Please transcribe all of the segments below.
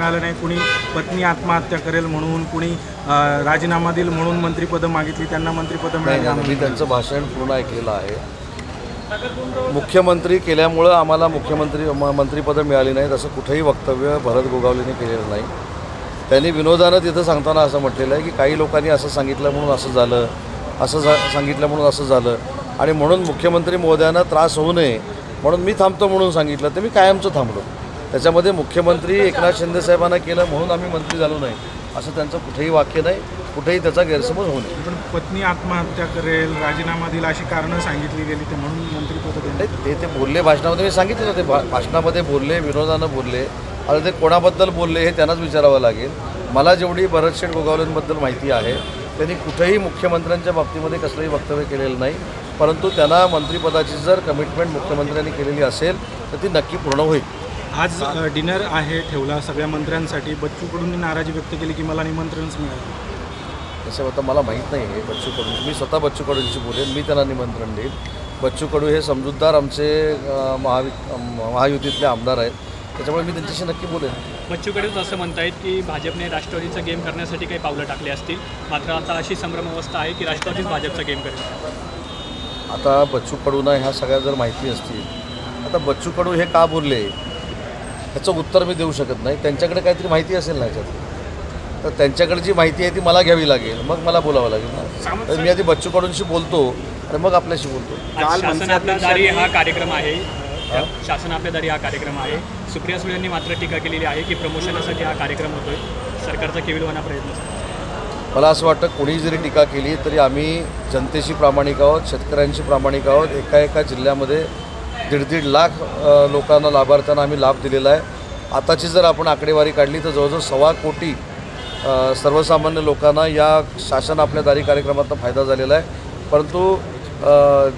मिळालं नाही. कुणी पत्नी आत्महत्या करेल म्हणून कुणी राजीनामा देईल म्हणून मंत्रिपदं मागितली त्यांना मंत्रिपदं मिळाली मी त्यांचं भाषण पूर्ण ऐकलेलं आहे. मुख्यमंत्री केल्यामुळं आम्हाला मुख्यमंत्री मंत्रिपदं मिळाली नाहीत असं कुठेही वक्तव्य भरत गोगावलेने केलेलं नाही. त्यांनी विनोदानं तिथं सांगताना असं म्हटलेलं आहे की काही लोकांनी असं सांगितलं म्हणून असं झालं असं झा सांगितलं म्हणून असं झालं. आणि म्हणून मुख्यमंत्री महोदयांना त्रास होऊ नये म्हणून मी थांबतो म्हणून सांगितलं तर मी कायमचं थांबलो. त्याच्यामध्ये मुख्यमंत्री एकनाथ शिंदे साहेबांना केलं म्हणून आम्ही मंत्री झालो नाही. असं त्यांचं कुठेही वाक्य नाही. कुठेही त्याचा गैरसमज होऊ नये. पण पत्नी आत्महत्या करेल राजीनामा देईल अशी कारणं सांगितली गेली ते म्हणून मंत्रिपद ते ते बोलले भाषणामध्ये मी सांगितलं ते भा भाषणामध्ये बोलले विनोदानं बोलले. आता ते कोणाबद्दल बोलले हे त्यांनाच विचारावं लागेल. मला जेवढी भरतशेठ गोगावलेंबद्दल माहिती आहे त्यांनी कुठेही मुख्यमंत्र्यांच्या बाबतीमध्ये कसलंही वक्तव्य केलेलं नाही. परंतु त्यांना मंत्रिपदाची जर कमिटमेंट मुख्यमंत्र्यांनी केलेली असेल तर ती नक्की पूर्ण होईल. आज डिनर आहे ठेवला सगळ्या मंत्र्यांसाठी. बच्चू कडूंनी नाराजी व्यक्त केली की मला निमंत्रणच मिळालं तसं आता मला माहीत नाही आहे बच्चू कडू मी स्वतः बच्चू कडूंशी बोलेन. मी त्यांना निमंत्रण देईन. बच्चू कडू हे समजूतदार आमचे महावि महायुतीतले आमदार आहेत. त्याच्यामुळे मी त्यांच्याशी नक्की बोलेन. बच्चू कडूच असं म्हणतायत की भाजपने राष्ट्रवादीचा गेम करण्यासाठी काही पावलं टाकली असतील. मात्र आता अशी संभ्रम अवस्था आहे की राष्ट्रवादीच भाजपचा गेम करेल. आता बच्चू कडूंना ह्या सगळ्या जर माहिती असतील. आता बच्चू कडू हे का बोलले? ह्याचं उत्तर मी देऊ शकत नाही. त्यांच्याकडे काहीतरी माहिती असेल ना ह्याच्यात. तर त्यांच्याकडे जी माहिती आहे ती मला घ्यावी लागेल. मग मला बोलावं लागेल ना. तर मी आधी बच्चू कडूंशी बोलतो आणि मग आपल्याशी बोलतो. हा कार्यक्रम आहे. शासन आपल्या दारी हा कार्यक्रम आहे. सुप्रिया सुळे यांनी मात्र टीका केलेली आहे की प्रमोशनासाठी हा कार्यक्रम होतोय. सरकारचा केविलवाना प्रयत्न. मला असं वाटतं कोणी जरी टीका केली तरी आम्ही जनतेशी प्रामाणिक आहोत शेतकऱ्यांशी प्रामाणिक आहोत. एका एका जिल्ह्यामध्ये दीड दीड लाख लोकांना लाभार्थ्यांना आम्ही लाभ दिलेला आहे. आताची जर आपण आकडेवारी काढली तर जवळजवळ सव्वा कोटी सर्वसामान्य लोकांना या शासन आपल्या दारी कार्यक्रमातून फायदा झालेला आहे. परंतु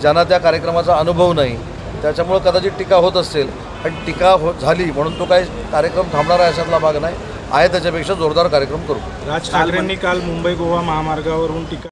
ज्यांना त्या कार्यक्रमाचा अनुभव नाही त्याच्यामुळं कदाचित टीका होत असेल. पण टीका हो झाली म्हणून तो काही कार्यक्रम थांबणार आहे अशातला भाग नाही. आहे त्याच्यापेक्षा जोरदार कार्यक्रम करू. राज ठाकरेंनी काल मुंबई गोवा महामार्गावरून टीका